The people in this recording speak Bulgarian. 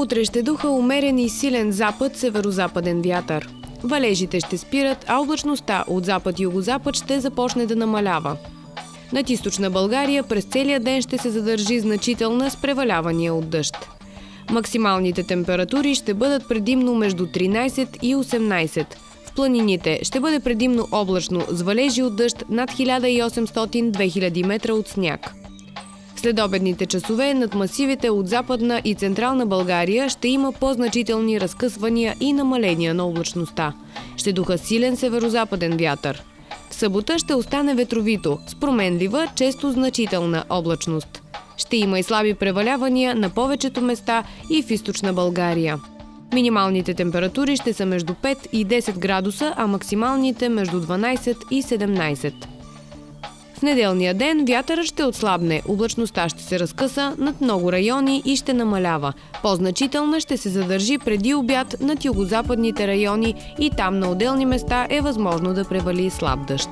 Утре ще духа умерен и силен запад-северозападен вятър. Валежите ще спират, а облачността от запад-югозапад ще започне да намалява. Над източна България през целия ден ще се задържи значителна с превалявания от дъжд. Максималните температури ще бъдат предимно между 13 и 18. В планините ще бъде предимно облачно с валежи от дъжд над 1800-2000 метра от сняг. След обедните часове над масивите от Западна и Централна България ще има по-значителни разкъсвания и намаления на облачността. Ще духа силен северо-западен вятър. В събота ще остане ветровито, с променлива, често значителна облачност. Ще има и слаби превалявания на повечето места и в източна България. Минималните температури ще са между 5 и 10 градуса, а максималните между 12 и 17. В неделния ден вятъра ще отслабне, облачността ще се разкъса над много райони и ще намалява. По-значителна ще се задържи преди обяд над югозападните райони и там на отделни места е възможно да превали слаб дъжд.